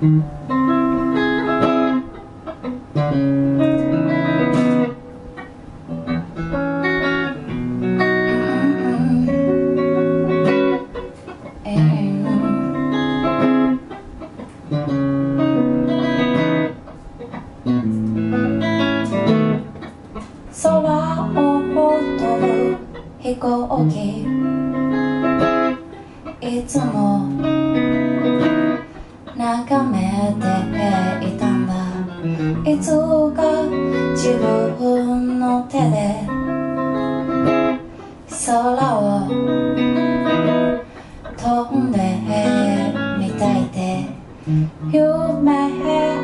飛行機。いつもつか自分の手で空を飛んでみたいで夢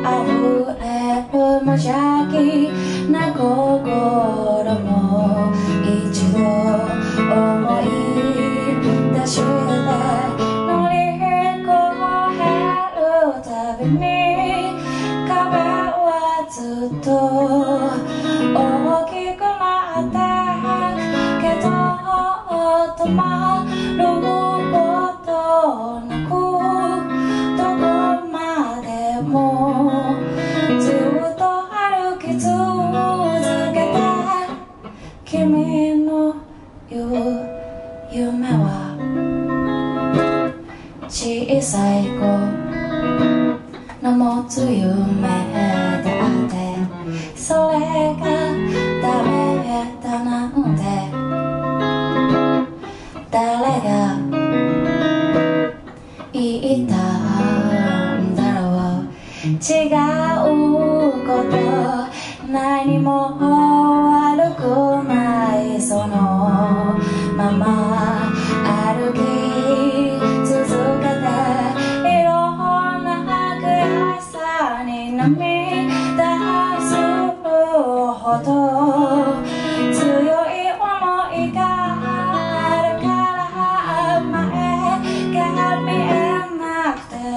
あふれる無邪気な心大きくなってけど止まることなくどこまでもずっと歩き続けて君の言う夢は小さい子の持つ夢。へそれがダメだなんて。誰が言ったんだろう。違うこと何も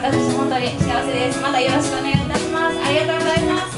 私本当に幸せです。またよろしくお願いいたします。ありがとうございます。